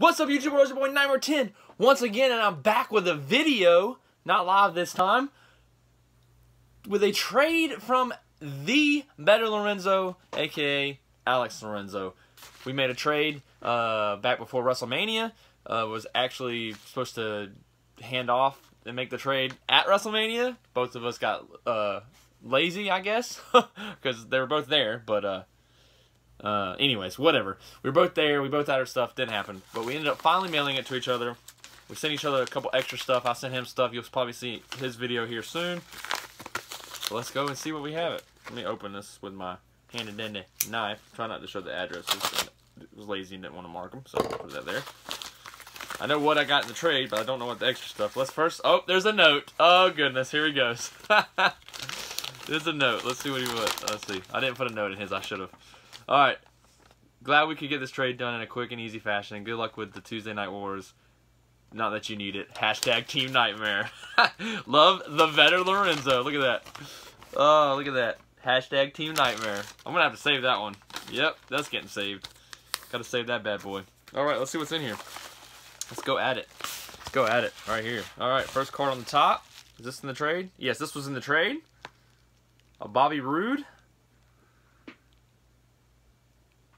What's up, YouTube? It's boy Nytemare10 once again, and I'm back with a video, not live this time, with a trade from the Better Lorenzo, aka Alex Lorenzo. We made a trade uh, back before WrestleMania. Uh, was actually supposed to hand off and make the trade at WrestleMania. Both of us got uh, lazy, I guess, because they were both there. But uh, anyways, whatever. We were both there. We both had our stuff. Didn't happen. But we ended up finally mailing it to each other. We sent each other a couple extra stuff. I sent him stuff. You'll probably see his video here soon. So let's go and see what we have it. Let me open this with my hand handy dandy knife. Try not to show the addresses. I was lazy and didn't want to mark them, so I put that there. I know what I got in the trade, but I don't know what the extra stuff. Let's first. Oh, there's a note. Oh goodness, here he goes. there's a note. Let's see what he put. Let's see. I didn't put a note in his. I should have. All right. Glad we could get this trade done in a quick and easy fashion. Good luck with the Tuesday Night Wars. Not that you need it. Hashtag Team Nightmare. Love the better Lorenzo. Look at that. Oh, look at that. Hashtag Team Nightmare. I'm going to have to save that one. Yep, that's getting saved. Got to save that bad boy. All right, let's see what's in here. Let's go at it. Let's go at it right here. All right, first card on the top. Is this in the trade? Yes, this was in the trade. A Bobby Roode.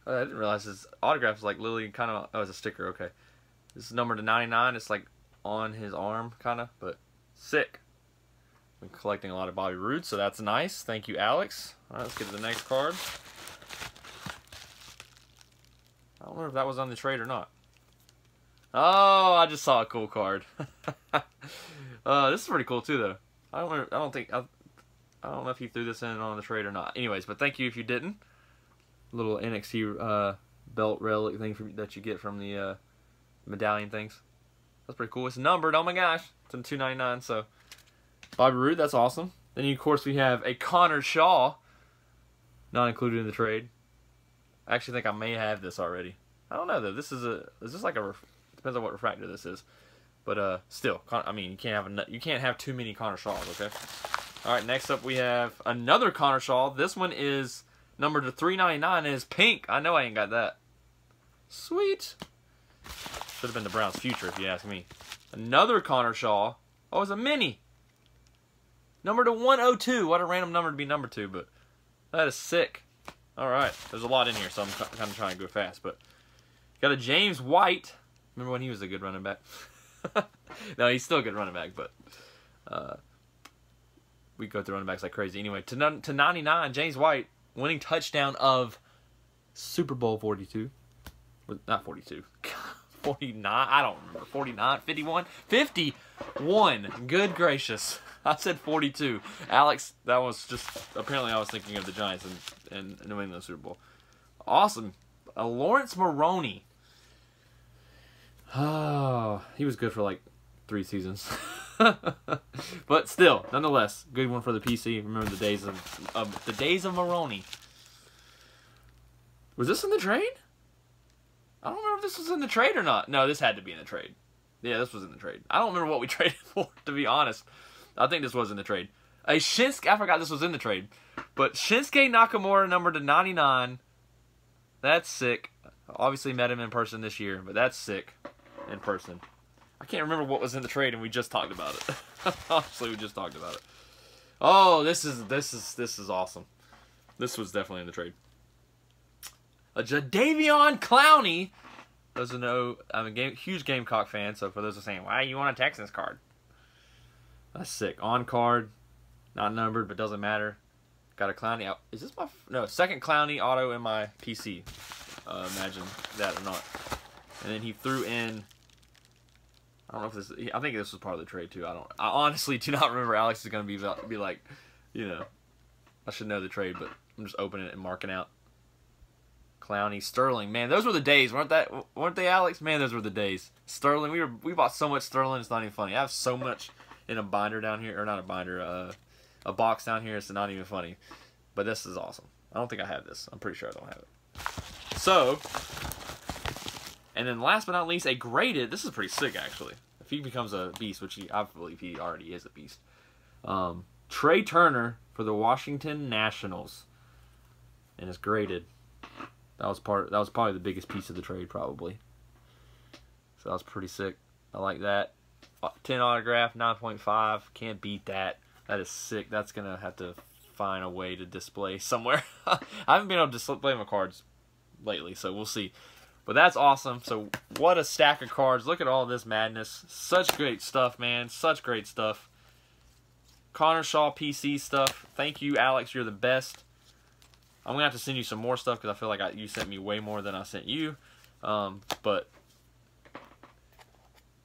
Oh, I didn't realize his autograph is like literally kind of. Oh, it's a sticker. Okay. This is number to 99. It's like on his arm, kind of, but sick. Been collecting a lot of Bobby Roode, so that's nice. Thank you, Alex. All right, let's get to the next card. I don't know if that was on the trade or not. Oh, I just saw a cool card. uh, this is pretty cool too, though. I don't. I don't think. I, I don't know if you threw this in on the trade or not. Anyways, but thank you if you didn't. Little NXT uh, belt relic thing from, that you get from the uh, medallion things. That's pretty cool. It's numbered. Oh my gosh, it's in two ninety nine. So Bobby Roode, that's awesome. Then of course we have a Connor Shaw, not included in the trade. I actually think I may have this already. I don't know though. This is a. Is this like a? Depends on what refractor this is. But uh, still, I mean, you can't have a, you can't have too many Connor Shaws. Okay. All right. Next up, we have another Connor Shaw. This one is numbered to 399 is pink. I know I ain't got that. Sweet. Should have been the Browns' future, if you ask me. Another Connor Shaw. Oh, it's a mini. Number to 102. What a random number to be number two, but that is sick. All right. There's a lot in here, so I'm kind of trying to go fast, but got a James White. Remember when he was a good running back? no, he's still a good running back, but uh, we go through running backs like crazy. Anyway, to, to 99, James White, winning touchdown of Super Bowl 42. Not 42. 49. I don't remember. 49, 51, 51. Good gracious. I said 42. Alex, that was just apparently I was thinking of the Giants and, and New England Super Bowl. Awesome. Uh, A Laurence Maroney. Oh, he was good for like three seasons. but still, nonetheless, good one for the PC. Remember the days of, of the days of Maroney. Was this in the trade? I don't remember if this was in the trade or not. No, this had to be in the trade. Yeah, this was in the trade. I don't remember what we traded for, to be honest. I think this was in the trade. A Shinsuke, I forgot this was in the trade. But Shinsuke Nakamura, number to 99. That's sick. Obviously met him in person this year, but that's sick in person. I can't remember what was in the trade, and we just talked about it. Honestly, we just talked about it. Oh, this is this is this is awesome. This was definitely in the trade. A Jadeveon Clowney. Those who know, I'm a game, huge Gamecock fan, so for those who are saying, why you want a Texans card? That's sick. On card, not numbered, but doesn't matter. Got a Clowney. out. Is this my no second Clowney auto in my PC? Uh, imagine that or not. And then he threw in. I don't know if this. I think this was part of the trade too. I don't. I honestly do not remember. Alex is gonna be be like, you know, I should know the trade, but I'm just opening it and marking out. Clowney, Sterling, man, those were the days, weren't that? weren't they, Alex? Man, those were the days. Sterling, we were we bought so much Sterling, it's not even funny. I have so much in a binder down here, or not a binder, uh, a box down here. It's not even funny. But this is awesome. I don't think I have this. I'm pretty sure I don't have it. So, and then last but not least, a graded. This is pretty sick, actually. If he becomes a beast, which he, I believe he already is a beast. Um, Trea Turner for the Washington Nationals, and it's graded. That was part. That was probably the biggest piece of the trade, probably. So that was pretty sick. I like that. Uh, 10 autograph, 9.5. Can't beat that. That is sick. That's going to have to find a way to display somewhere. I haven't been able to display my cards lately, so we'll see. But that's awesome. So what a stack of cards. Look at all this madness. Such great stuff, man. Such great stuff. Connor Shaw PC stuff. Thank you, Alex. You're the best. I'm going to have to send you some more stuff because I feel like I, you sent me way more than I sent you. Um, but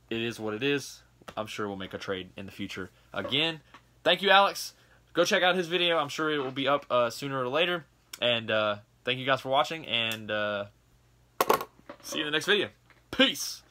it is what it is. I'm sure we'll make a trade in the future. Again, thank you, Alex. Go check out his video. I'm sure it will be up uh, sooner or later. And uh, thank you guys for watching. And uh, see you in the next video. Peace.